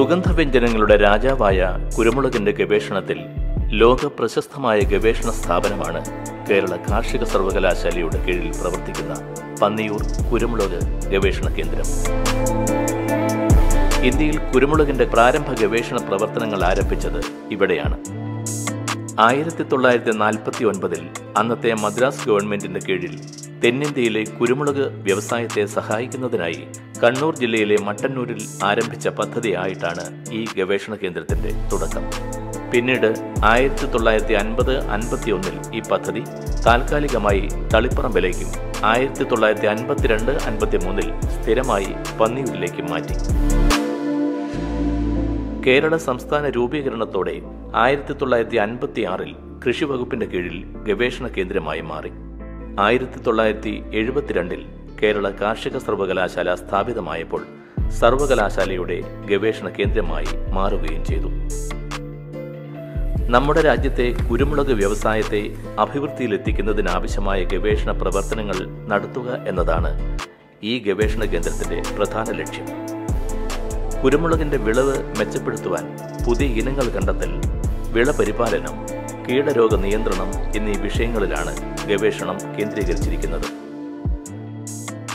സുഗന്ധവ്യഞ്ജനങ്ങളുടെ രാജാവായ കുരുമുളകിന്റെ ഗവേഷണത്തിൽ ലോക പ്രശസ്തമായ ഗവേഷണ സ്ഥാപനമാണ് കേരള കാർഷിക സർവകലാശാലയുടെ കീഴിൽ പ്രവർത്തിക്കുന്ന പന്നിയൂർ കുരുമുളക് ഗവേഷണ കേന്ദ്രം. ഇന്ത്യയിൽ കുരുമുളകിന്റെ പ്രാരംഭ ഗവേഷണ പ്രവർത്തനങ്ങൾ ആരംഭിച്ചത് ഇവിടെയാണ്. ആയിരത്തി തൊള്ളായിരത്തി നാൽപ്പത്തി ഒൻപതിൽ അന്നത്തെ മദ്രാസ് ഗവൺമെന്റിന്റെ കീഴിൽ തെന്നിന്ത്യയിലെ കുരുമുളക് വ്യവസായത്തെ സഹായിക്കുന്നതിനായി കണ്ണൂർ ജില്ലയിലെ മട്ടന്നൂരിൽ ആരംഭിച്ച പദ്ധതിയായിട്ടാണ് ഈ ഗവേഷണ കേന്ദ്രത്തിന്റെ തുടക്കം. പിന്നീട് ആയിരത്തി തൊള്ളായിരത്തി അൻപത് അൻപത്തി ഒന്നിൽ ഈ പദ്ധതി താൽക്കാലികമായി തളിപ്പറമ്പിലേക്കും ആയിരത്തി തൊള്ളായിരത്തി അൻപത്തിരണ്ട് അൻപത്തി മൂന്നിൽ സ്ഥിരമായി പന്നിയൂരിലേക്കും മാറ്റി. കേരള സംസ്ഥാന രൂപീകരണത്തോടെ ആയിരത്തി തൊള്ളായിരത്തി അൻപത്തി ആറിൽ കൃഷി വകുപ്പിന്റെ കീഴിൽ ഗവേഷണ കേന്ദ്രമായി മാറി. ആയിരത്തി തൊള്ളായിരത്തി എഴുപത്തിരണ്ടിൽ കേരള കാർഷിക സർവകലാശാല സ്ഥാപിതമായപ്പോൾ സർവകലാശാലയുടെ ഗവേഷണ കേന്ദ്രമായി മാറുകയും ചെയ്തു. നമ്മുടെ രാജ്യത്തെ കുരുമുളക് വ്യവസായത്തെ അഭിവൃദ്ധിയിലെത്തിക്കുന്നതിനാവശ്യമായ ഗവേഷണ പ്രവർത്തനങ്ങൾ നടത്തുക എന്നതാണ് ഈ ഗവേഷണ കേന്ദ്രത്തിന്റെ പ്രധാന ലക്ഷ്യം. കുരുമുളകിന്റെ വിളവ് മെച്ചപ്പെടുത്തുവാൻ പുതിയ ഇനങ്ങൾ കണ്ടെത്തൽ വിള പരിപാലനം കീടരോഗ നിയന്ത്രണം എന്നീ വിഷയങ്ങളിലാണ് ഗവേഷണം കേന്ദ്രീകരിച്ചിരിക്കുന്നത്.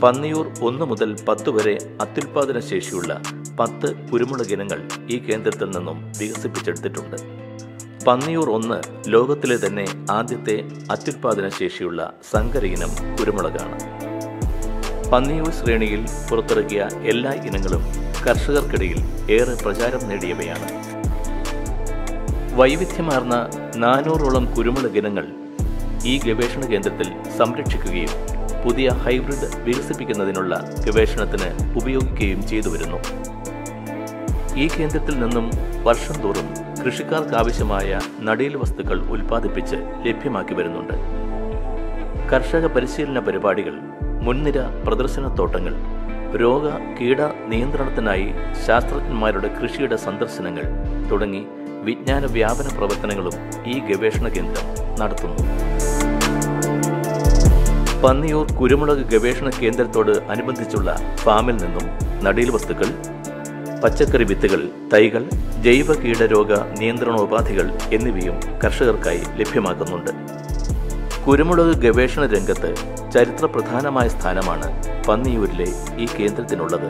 പന്നിയൂർ ഒന്ന് മുതൽ പത്ത് വരെ അത്യുൽപാദന ശേഷിയുള്ള പത്ത് കുരുമുളക് ഇനങ്ങൾ ഈ കേന്ദ്രത്തിൽ നിന്നും വികസിപ്പിച്ചെടുത്തിട്ടുണ്ട്. പന്നിയൂർ ഒന്ന് ലോകത്തിലെ തന്നെ ആദ്യത്തെ അത്യുൽപാദന ശേഷിയുള്ള സങ്കര ഇനം കുരുമുളകാണ്. പന്നിയൂർ ശ്രേണിയിൽ പുറത്തിറക്കിയ എല്ലാ ഇനങ്ങളും കർഷകർക്കിടയിൽ ഏറെ പ്രചാരം നേടിയവയാണ്. വൈവിധ്യമാർന്ന നാനൂറോളം കുരുമുളക് ഇനങ്ങൾ ഈ ഗവേഷണ കേന്ദ്രത്തിൽ സംരക്ഷിക്കുകയും പുതിയ ഹൈബ്രിഡ് വികസിപ്പിക്കുന്നതിനുള്ള ഗവേഷണത്തിന് ഉപയോഗിക്കുകയും ചെയ്തു വരുന്നു. ഈ കേന്ദ്രത്തിൽ നിന്നും വർഷം തോറും കൃഷിക്കാർക്ക് ആവശ്യമായ നടീൽ വസ്തുക്കൾ ഉൽപ്പാദിപ്പിച്ച് ലഭ്യമാക്കി വരുന്നുണ്ട്. കർഷക പരിശീലന പരിപാടികൾ മുൻനിര പ്രദർശനത്തോട്ടങ്ങൾ രോഗ കീട നിയന്ത്രണത്തിനായി ശാസ്ത്രജ്ഞന്മാരുടെ കൃഷിയുടെ സന്ദർശനങ്ങൾ തുടങ്ങി വിജ്ഞാന വ്യാപന പ്രവർത്തനങ്ങളും ഈ ഗവേഷണ കേന്ദ്രം നടത്തുന്നു. പന്നിയൂർ കുരുമുളക് ഗവേഷണ കേന്ദ്രത്തോട് അനുബന്ധിച്ചുള്ള ഫാമിൽ നിന്നും നടീൽ വസ്തുക്കൾ പച്ചക്കറി വിത്തുകൾ തൈകൾ ജൈവ കീടരോഗ നിയന്ത്രണോപാധികൾ എന്നിവയും കർഷകർക്കായി ലഭ്യമാക്കുന്നുണ്ട്. കുരുമുളക് ഗവേഷണ രംഗത്ത് ചരിത്രപ്രധാനമായ സ്ഥാനമാണ് പന്നിയൂരിലെ ഈ കേന്ദ്രത്തിനുള്ളത്.